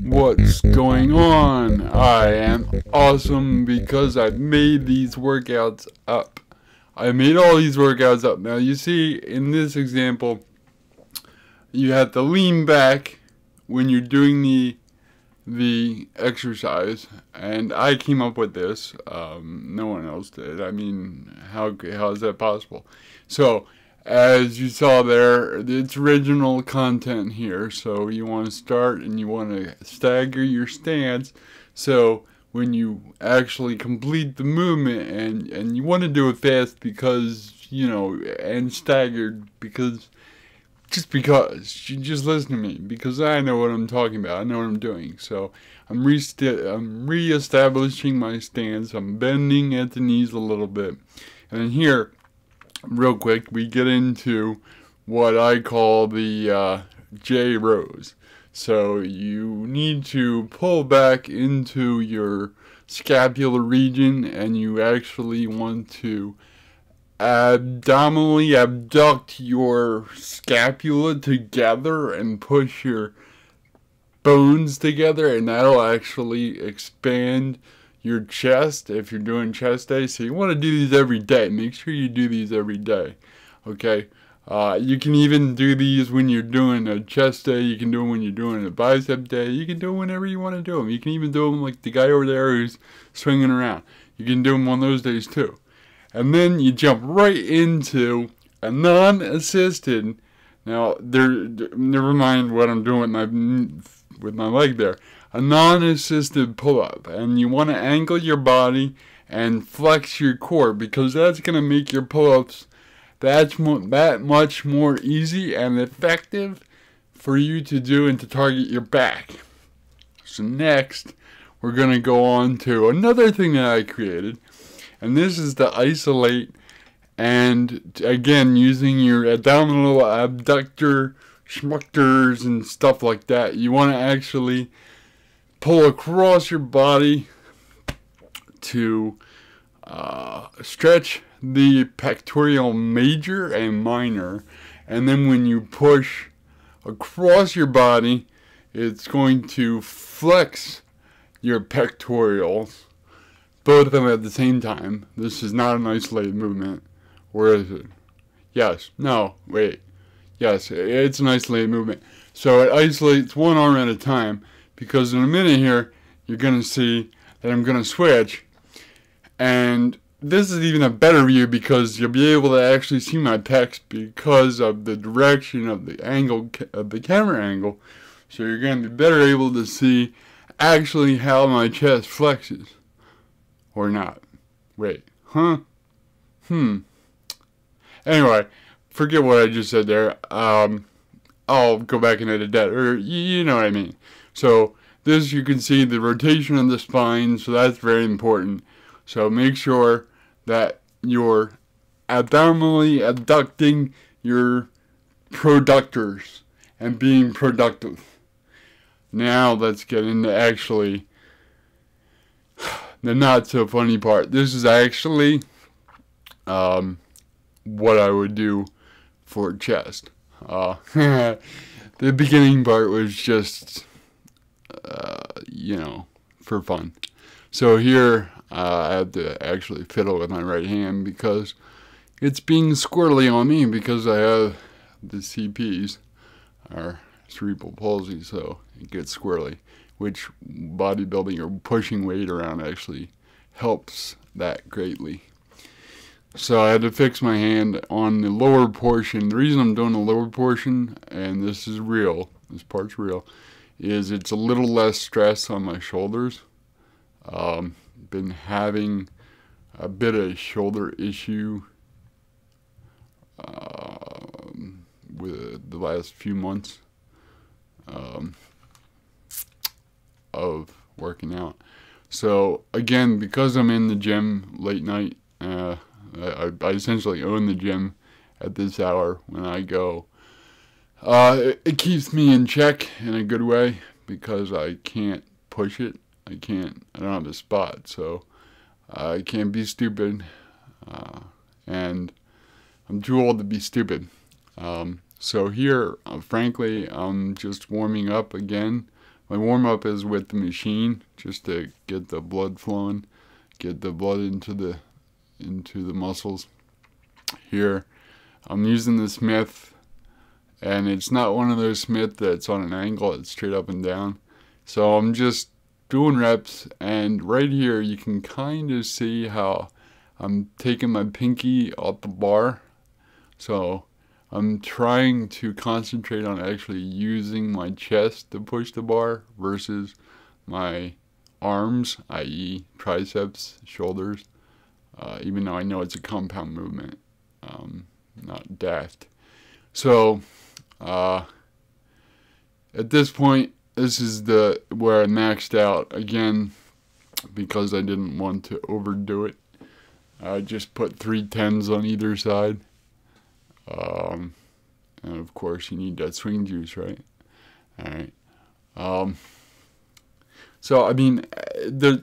What's going on? I am awesome because I've made these workouts up. I made all these workouts up. Now you see in this example, you have to lean back when you're doing the the exercise, and I came up with this. Um, no one else did. I mean, how how is that possible? So as you saw there, it's original content here. So you want to start and you want to stagger your stance. So when you actually complete the movement and, and you want to do it fast because, you know, and staggered because, just because, you just listen to me because I know what I'm talking about. I know what I'm doing. So I'm, re I'm re-establishing my stance. I'm bending at the knees a little bit. And here, real quick, we get into what I call the uh, J rose. So you need to pull back into your scapular region and you actually want to abdominally abduct your scapula together and push your bones together and that'll actually expand your chest if you're doing chest day. So you want to do these every day. Make sure you do these every day. Okay. Uh, you can even do these when you're doing a chest day. You can do them when you're doing a bicep day. You can do them whenever you want to do them. You can even do them like the guy over there who's swinging around. You can do them on those days too. And then you jump right into a non-assisted. Now, there. Never mind what I'm doing with my with my leg there a non-assisted pull-up and you want to angle your body and flex your core because that's going to make your pull-ups that's that much more easy and effective for you to do and to target your back. So next, we're going to go on to another thing that I created, and this is to isolate and again using your abdominal abductor schmuctors and stuff like that. You want to actually pull across your body to uh, stretch the pectoral major and minor. And then when you push across your body, it's going to flex your pectorals, both of them at the same time. This is not an isolated movement. Where is it? Yes. No. Wait. Yes, it's an isolated movement. So it isolates one arm at a time because in a minute here you're going to see that I'm going to switch and this is even a better view because you'll be able to actually see my text because of the direction of the angle of the camera angle so you're going to be better able to see actually how my chest flexes or not. Wait. Huh? Hmm. Anyway forget what I just said there. Um I'll go back and edit that. Or you know what I mean. So this you can see the rotation of the spine, so that's very important. So make sure that you're abdominally abducting your productors and being productive. Now let's get into actually the not so funny part. This is actually um, what I would do for chest. Uh, the beginning part was just uh, you know, for fun. So here uh, I have to actually fiddle with my right hand because it's being squirrely on me because I have the CPs, or cerebral palsy, so it gets squirrely, which bodybuilding or pushing weight around actually helps that greatly. So I had to fix my hand on the lower portion. The reason I'm doing the lower portion, and this is real, this part's real, is it's a little less stress on my shoulders. Um, been having a bit of shoulder issue uh, with the last few months um, of working out. So again, because I'm in the gym late night, uh, I, I essentially own the gym at this hour when I go. Uh, it, it, keeps me in check in a good way because I can't push it. I can't, I don't have a spot. So I can't be stupid. Uh, and I'm too old to be stupid. Um, so here, uh, frankly, I'm just warming up again. My warm up is with the machine, just to get the blood flowing, get the blood into the into the muscles. Here, I'm using the Smith, and it's not one of those Smith that's on an angle; it's straight up and down. So I'm just doing reps, and right here you can kind of see how I'm taking my pinky off the bar. So I'm trying to concentrate on actually using my chest to push the bar versus my arms, i.e., triceps, shoulders, uh, even though I know it's a compound movement, um, not daft. So, uh, at this point, this is the where I maxed out again because I didn't want to overdo it. I just put three tens on either side. Um, and of course, you need that swing juice, right? All right. Um, so, I mean, the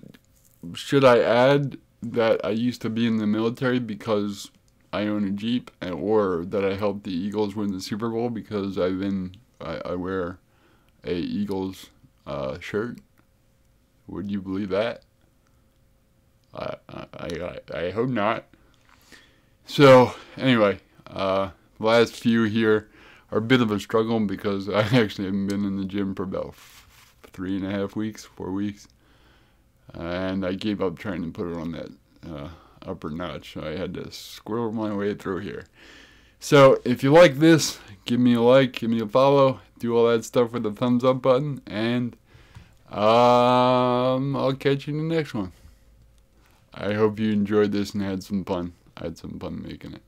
should I add that I used to be in the military because I own a Jeep, and, or that I helped the Eagles win the Super Bowl because I've been I, I wear a Eagles uh, shirt? Would you believe that? I, I, I, I hope not. So, anyway, uh, the last few here are a bit of a struggle because I actually haven't been in the gym for about three and a half weeks, four weeks. And I gave up trying to put it on that uh, upper notch. So I had to squirrel my way through here. So if you like this, give me a like, give me a follow, do all that stuff with the thumbs up button, and um, I'll catch you in the next one. I hope you enjoyed this and had some fun. I had some fun making it.